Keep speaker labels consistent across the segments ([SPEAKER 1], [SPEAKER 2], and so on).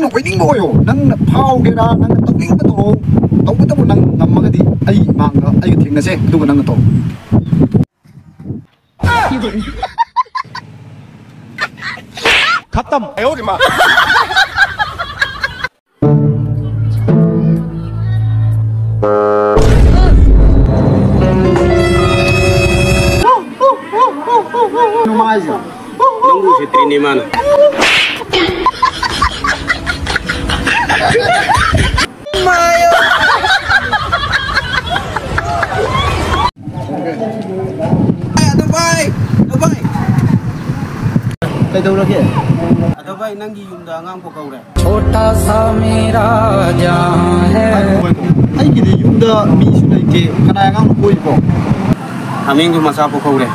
[SPEAKER 1] nang waiting mo kayo, nang paw kera, nang tawing na to, tawag na mo nang ng mga di, ay mga, ay ting na siya, doon nang to. Katam! Ayaw, di ma! Não mais, não. Não,
[SPEAKER 2] você tem nem, mano.
[SPEAKER 1] tahu lagi eh?
[SPEAKER 2] Ada baik nanggi yunda ngang kau ha, kau dah. Chota
[SPEAKER 3] sa mera jaan
[SPEAKER 1] hai. Ai kini yunda mi sudah ke kena ngang kau ipo.
[SPEAKER 2] Amin ke masa kau kau dah.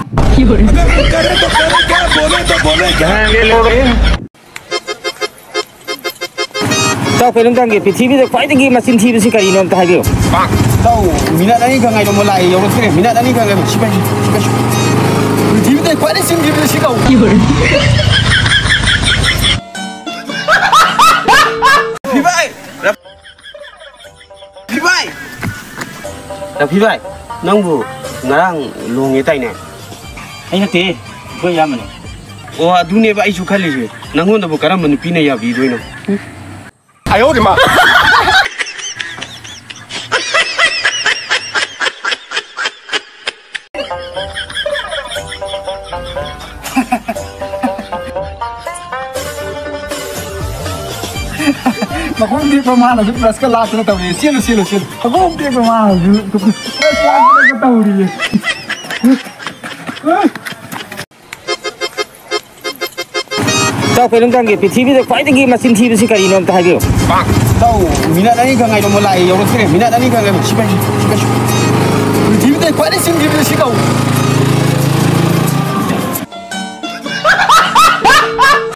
[SPEAKER 4] Tak kau lindang ke? Pecih pecih, kau tinggi masih pecih pecih kali ni om tahu.
[SPEAKER 5] Pak, tahu. Minat ni kau ngai mulai, yang mesti minat ni kau ngai. Cepat, cepat.
[SPEAKER 1] Pecih pecih, kau ada sim pecih pecih kau.
[SPEAKER 2] ơi Đọc khí vậy. Nông vụ Nó đang lùa nghe tay này
[SPEAKER 4] Anh hả tế Vơi ra mà này
[SPEAKER 2] Ồ đúng nè bà ấy chú khá lì rồi. Nàng hôn đọc bộ cara mà pin này à vì rồi nào Ai ố đi mà. Ha ha ha.
[SPEAKER 1] ಹಕೂಮ್ ದೀಪ ಮಾನ ಬಿ ಪ್ರೆಸ್ ಕಲ್ಲ ಆತ್ರ ತವಡಿ ಸೀಲು ಸೀಲು ಸೀಲು ಹಕೂಮ್ ದೀಪ ಮಾನ ಬಿ ಪ್ರೆಸ್ ಕಲ್ಲ ಆತ್ರ ತವಡಿ
[SPEAKER 4] ꯇꯥ ꯄꯦꯂꯨꯡ ꯀꯥꯡ ꯒꯤ ꯄꯤꯊꯤꯕꯤ ꯗ ꯈ꯭ꯋꯥꯏꯗꯒꯤ ꯃꯁꯤꯟ ꯊꯤꯕꯁꯤ ꯀꯔꯤꯅꯣ ꯑꯝꯇ ꯍꯥꯏꯕꯤꯌꯣ
[SPEAKER 5] ꯄꯥꯡ ꯇꯥꯎ ꯃꯤꯅꯠ ꯑꯅꯤ ꯀꯥꯡ ꯑꯩꯗꯣ ꯃꯣꯂꯥꯏ ꯌꯧꯔꯛꯇ꯭ꯔꯦ ꯃꯤꯅꯠ ꯑꯅꯤ ꯀꯥꯡ ꯑꯩꯗꯣ ꯁꯤꯕꯁꯤ ꯁꯤꯕꯁꯤ
[SPEAKER 1] ꯄꯤꯊꯤꯕꯤ ꯗ ꯈ꯭ꯋꯥꯏꯗꯒꯤ ꯁꯤꯟ ꯊꯤꯕꯁꯤ ꯀꯔꯤꯅꯣ ꯑꯝꯇ ꯍꯥꯏꯕꯤꯌꯣ ꯄꯥꯡ ꯇꯥꯎ ꯃꯤꯅꯠ ꯑꯅꯤ ꯀꯥꯡ ꯑꯩꯗꯣ ꯃꯣꯂꯥꯏ ꯌꯧꯔꯛꯇ꯭ꯔꯦ ꯃꯤꯅꯠ ꯑꯅꯤ ꯀꯥꯡ ꯑꯩꯗꯣ ꯁꯤꯕꯁꯤ ꯁꯤꯕꯁꯤ ꯄꯤꯊꯤꯕꯤ ꯗ ꯈ꯭ꯋꯥꯏꯗꯒꯤ ꯁꯤꯟ ꯊꯤꯕꯁꯤ ꯀꯔꯤꯅꯣ ꯑꯝꯇ ꯍꯥꯏꯕꯤꯌꯣ